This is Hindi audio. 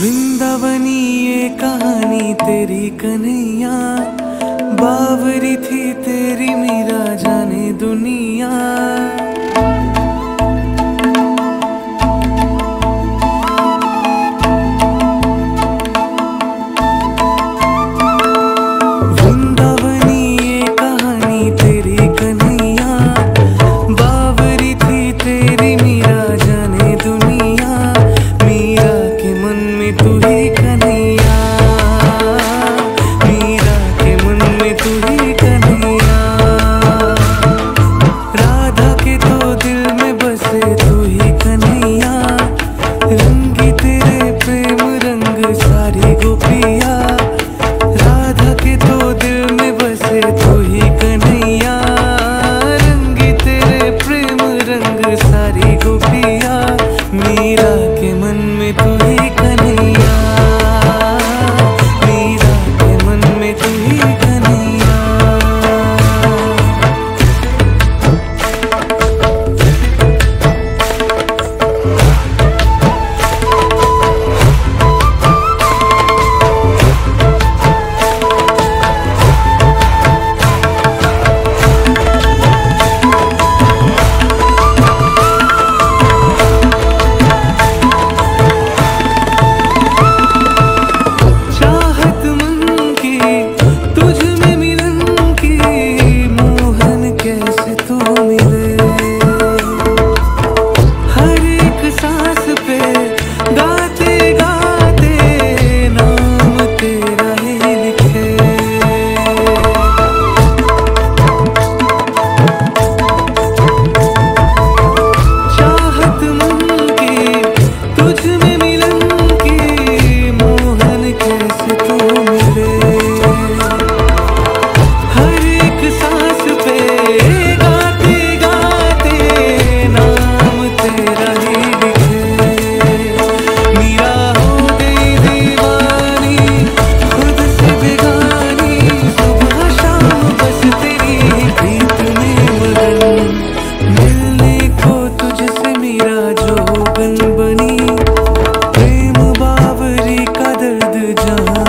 वृंदावनी ये कहानी तेरी कन्हैया। बावरी थी तेरी मीरा जाने दुनिया। कन्हैया रंगी तेरे प्रेम रंग show.